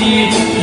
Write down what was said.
need